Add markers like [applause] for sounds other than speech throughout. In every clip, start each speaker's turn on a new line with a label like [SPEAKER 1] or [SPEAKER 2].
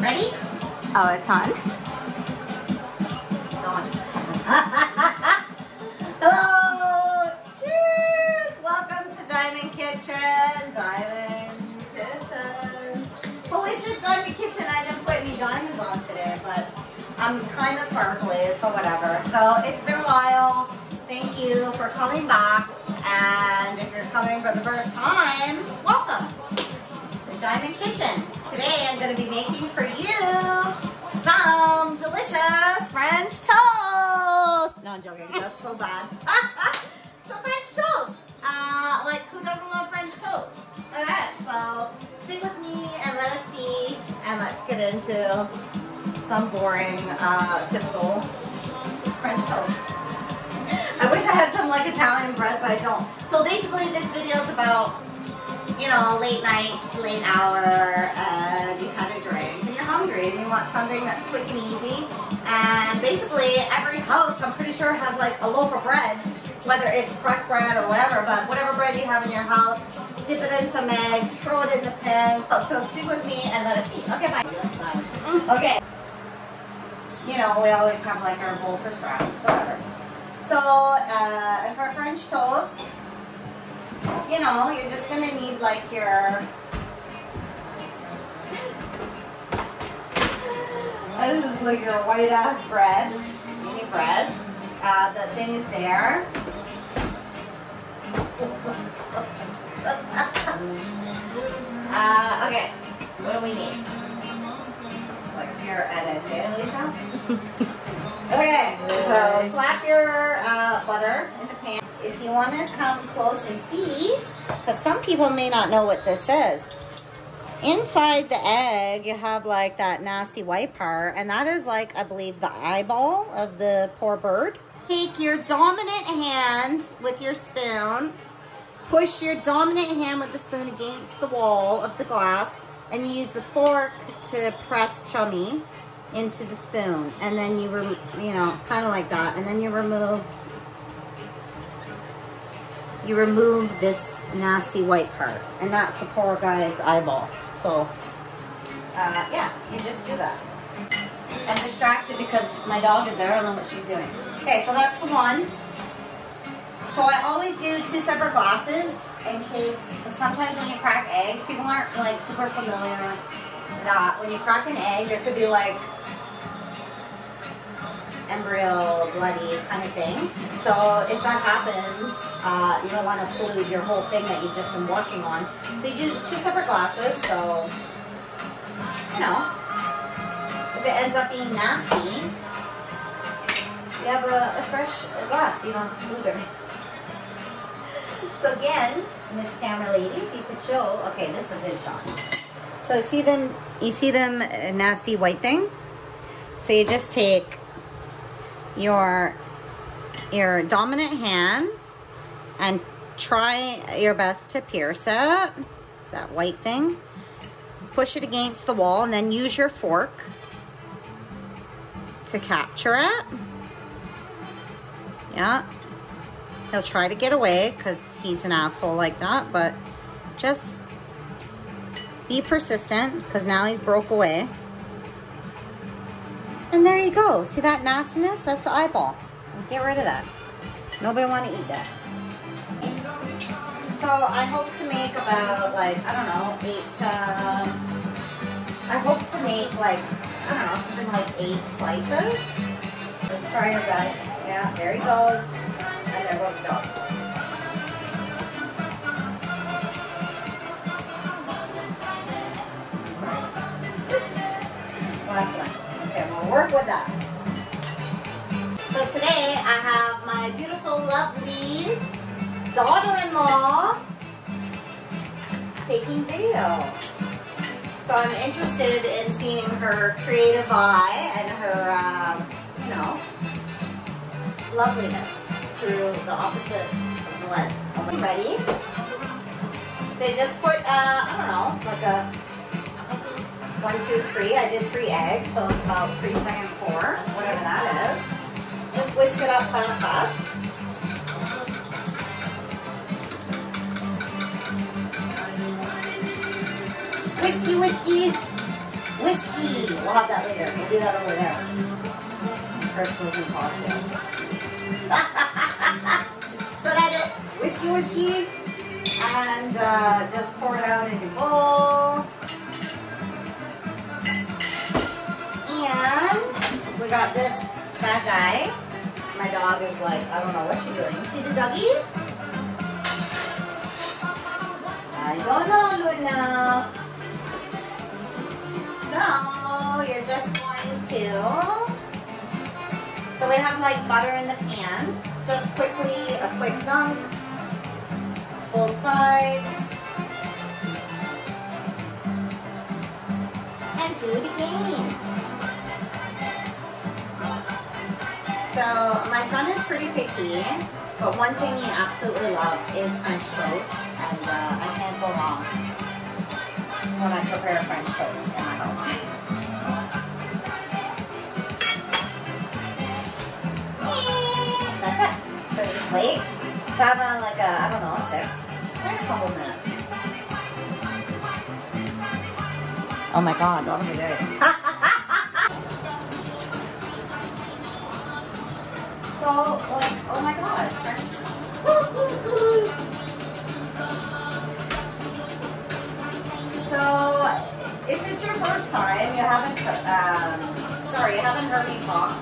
[SPEAKER 1] Ready?
[SPEAKER 2] Oh, it's on. [laughs]
[SPEAKER 1] Hello! Cheers! Welcome to Diamond Kitchen. Diamond Kitchen. Holy shit, Diamond Kitchen. I didn't put any diamonds on I'm kind of sparkly, so whatever. So it's been a while. Thank you for coming back. And if you're coming for the first time, welcome. The Diamond Kitchen. Today I'm going to be making for you some delicious French toast. No, I'm joking. That's so bad. [laughs] some French toast. Uh, like, who doesn't love French toast? Okay, so stick with me and let us see. And let's get into some boring, uh, typical French toast. I wish I had some like Italian bread, but I don't. So basically, this video is about you know, late night, late hour, and you had a drink and you're hungry and you want something that's quick and easy. And basically, every house, I'm pretty sure, has like a loaf of bread, whether it's crust bread or whatever, but whatever bread you have in your house, dip it in some egg, throw it in the pan. So stick with me and let us eat. Okay, bye. Okay. You know, we always have like our bowl for scraps, whatever. So, uh, for French toast, you know, you're just gonna need like your. [laughs] this is like your white ass bread, mini bread. Uh, the thing is there. [laughs] uh, okay, what do we need? Like pure edits, eh, Alicia? [laughs] okay, so slap your uh, butter in the pan. If you want to come close and see, because some people may not know what this is. Inside the egg, you have like that nasty white part, and that is like, I believe, the eyeball of the poor bird. Take your dominant hand with your spoon, push your dominant hand with the spoon against the wall of the glass, and you use the fork to press chummy into the spoon, and then you, rem- you know, kind of like that, and then you remove you remove this nasty white part. And that's the poor guy's eyeball. So, uh, yeah, you just do that. I'm distracted because my dog is there. I don't know what she's doing. Okay, so that's the one. So I always do two separate glasses in case sometimes when you crack eggs, people aren't like super familiar that when you crack an egg, there could be like embryo, bloody kind of thing. So if that happens, uh, you don't want to pollute your whole thing that you've just been working on. So you do two separate glasses. So, you know, if it ends up being nasty, you have a, a fresh glass. You don't have to pollute [laughs] everything. So again, Miss Camera Lady, if you could show, okay, this is a good shot. So see them, you see them uh, nasty white thing? So you just take your your dominant hand and try your best to pierce it, that white thing. Push it against the wall and then use your fork to capture it. Yeah. He'll try to get away because he's an asshole like that, but just be persistent because now he's broke away. And there you go. See that nastiness? That's the eyeball. Get rid of that. Nobody want to eat that. So I hope to make about like, I don't know, eight, uh, I hope to make like, I don't know, something like eight slices. Just try your best. Yeah, there he goes. And there goes the dog. Work with that. So today I have my beautiful, lovely daughter-in-law taking video. So I'm interested in seeing her creative eye and her, um, you know, loveliness through the opposite of the lens. Ready? So just put, uh, I don't know, like a one, two, three. I did three eggs, so it's about three second four, whatever that is. Just whisk it up fast, fast. Whiskey, whiskey, whiskey. We'll have that later. We'll do that over there. Crystals and cocktails. so that it, whiskey, whiskey, this bad guy. My dog is like, I don't know what she's doing. See the doggy? I don't know, Luna. So you're just going to. So we have like butter in the pan. Just quickly, a quick dunk. Full sides. And do it again. So my son is pretty picky, but one thing he absolutely loves is French toast, and uh, I can't go wrong when I prepare French toast in my house. That's it. So you just wait. So I'm on like a, I don't know, six. Just wait a couple minutes. Oh my god, what am I doing? [laughs] So, like, oh my god, so, if it's your first time, you haven't, um, sorry, you haven't heard me talk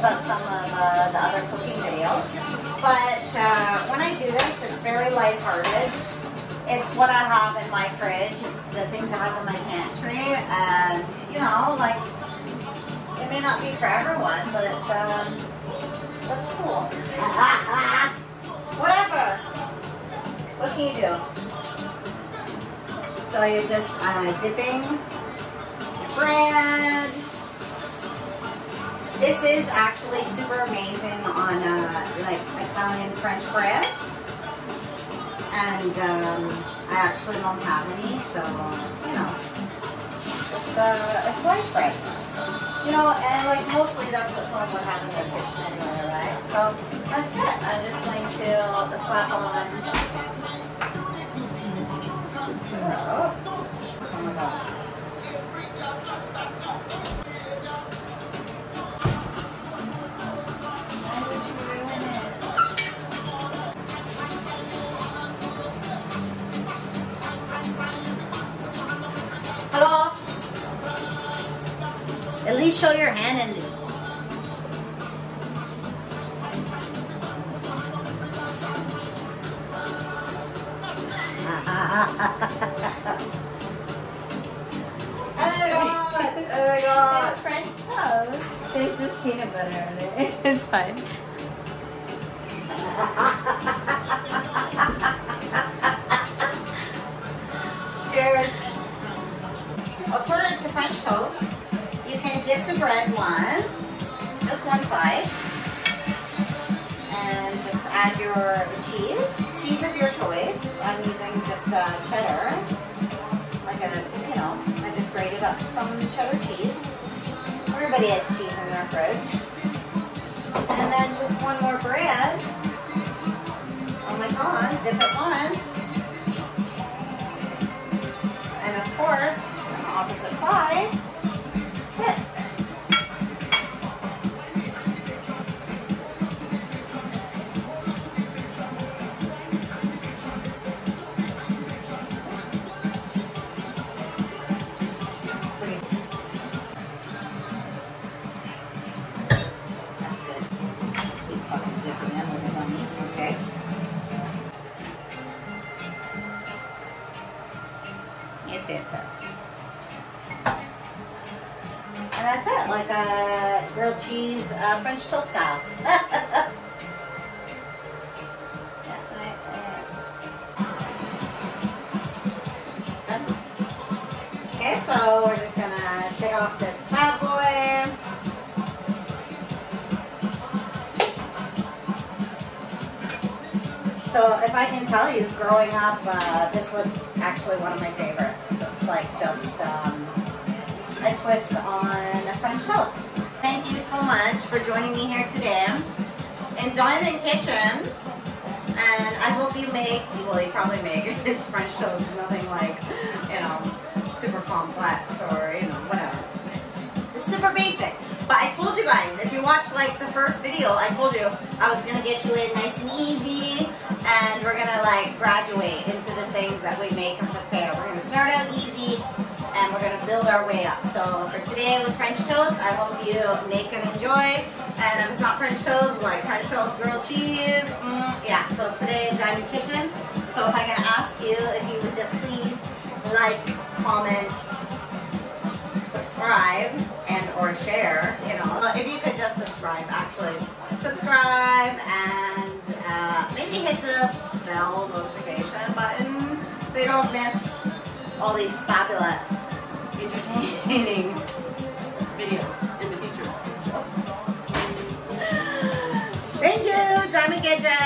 [SPEAKER 1] about some of uh, the other cooking videos. But uh, when I do this, it's very lighthearted. It's what I have in my fridge. It's the things I have in my pantry, and you know, like may not be for everyone, but um, that's cool. [laughs] Whatever. What can you do? So you're just uh, dipping your bread. This is actually super amazing on uh, like Italian French bread. And um, I actually don't have any, so you know, just uh, a sliced bread. You know, and like mostly that's what someone would have in their kitchen anyway, right? So that's it. I'm just going to slap on. Oh show your hand and Oh my [laughs] god! Oh my god!
[SPEAKER 2] It's French toast. There's just peanut butter on it. [laughs] It's fine. [laughs]
[SPEAKER 1] some cheddar cheese. Everybody has cheese in their fridge. And then just one more bread. Oh my god, dip it once. And of course, on the opposite side, And that's it, like a grilled cheese uh, French toast style. [laughs] Yeah. Okay, so we're just gonna take off this bad boy. So if I can tell you, growing up, uh, this was actually one of my favorites. Like just um, a twist on a French toast. Thank you so much for joining me here today in Diamond Kitchen. And I hope you make, well, you probably make [laughs] it's French toast, nothing like, you know, super complex or, you know, whatever. It's super basic. But I told you guys, if you watched like the first video, I told you I was gonna get you in nice and easy and we're gonna like graduate into the things that we make and prepare. We're gonna start out easy and we're gonna build our way up. So for today it was French toast. I hope you make and enjoy. And if it's not French toast, like French toast, grilled cheese, mm, yeah. So today Diamond Kitchen. So if I'm gonna ask you if you would just please like, comment, subscribe, and or share. You know, if you could just subscribe, actually subscribe and maybe hit the bell notification button so you don't miss all these fabulous, entertaining [laughs] videos in the future. [laughs] Thank you, Diamond Kitchen.